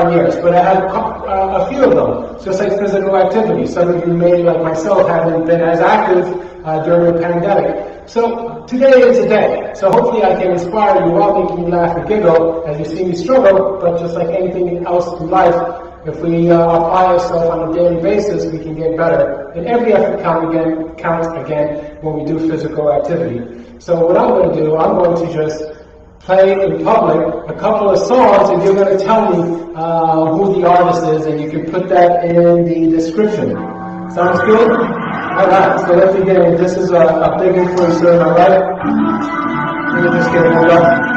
years, but I had uh, a few of them, just like physical activity. Some of you may, like myself, haven't been as active uh, during the pandemic. So today is a day. So hopefully I can inspire you all, make you laugh and giggle as you see me struggle, but just like anything else in life, if we uh, apply ourselves on a daily basis, we can get better. And every effort count again, counts again when we do physical activity. So what I'm going to do, I'm going to just play in public a couple of songs and you're going to tell me uh, who the artist is and you can put that in the description. Sounds good? Alright, so let's begin. This is a, a big influencer, alright? Let me just get it up.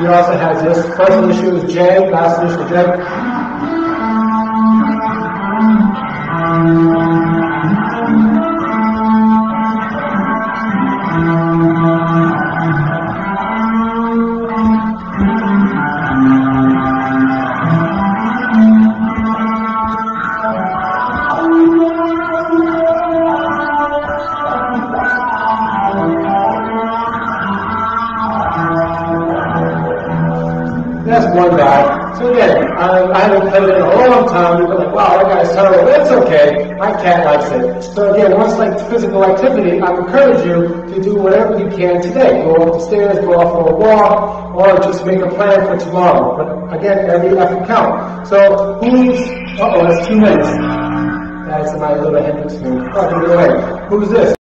He also has this. First initial is J, last initial J. One guy. So again, I, I haven't played it in a long time. Are like, wow, that guy's terrible. But it's okay. My cat likes it. So again, once like physical activity, I encourage you to do whatever you can today. Go up the stairs, go off for a walk, or just make a plan for tomorrow. But again, every effort counts. So who's, uh oh, that's two minutes. That's my little Hendrix move. Oh, wait, who's this?